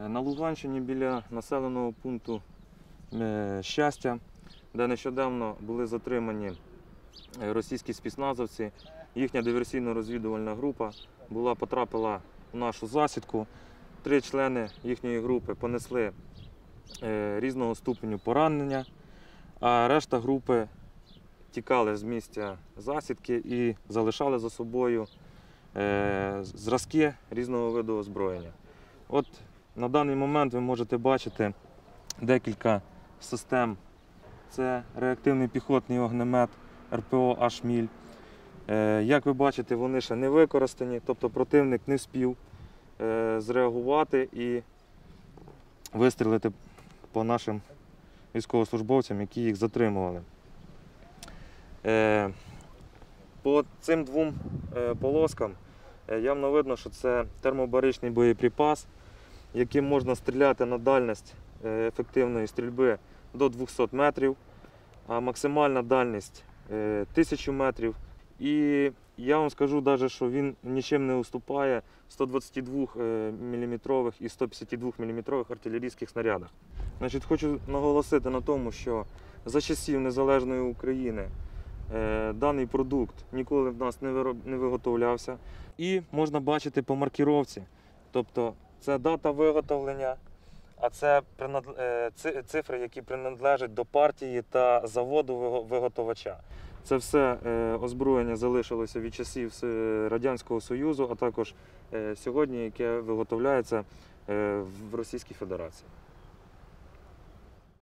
Е, На Луганщині біля населеного пункту е, Щастя, де нещодавно були затримані е, російські спецназовці, їхня диверсійно-розвідувальна група була потрапила в нашу засідку. Три члени їхньої групи понесли різного ступеню поранення, а решта групи тікали з місця засідки і залишали за собою зразки різного виду озброєння. От на даний момент ви можете бачити декілька систем. Це реактивний піхотний огнемет РПО «Ашміль». Е, Як ви бачите, вони ще не використані, тобто противник не спів е, зреагувати і вистрілити по нашим військовослужбовцям, які їх затримували. Е, По цим двом полоскам явно видно, що це термобаричний боєприпас, яким можна стріляти на дальність е, ефективної стрільби до 200 метрів, а максимальна дальність е, 1000 метрів. І я вам скажу що він нічим не уступає 122 мм і 152 мм артилерійських снарядах. Значить, хочу наголосити на тому, що за часів Незалежної України е, даний продукт ніколи в нас не, вироб... не виготовлявся. І можна бачити по маркіровці. Тобто це дата виготовлення, а це е, ци- цифри, які приналежать до партії та заводу виготовача. Це все е, озброєння залишилося від часів Радянського Союзу, а також е, сьогодні, яке виготовляється е, в Російській Федерації.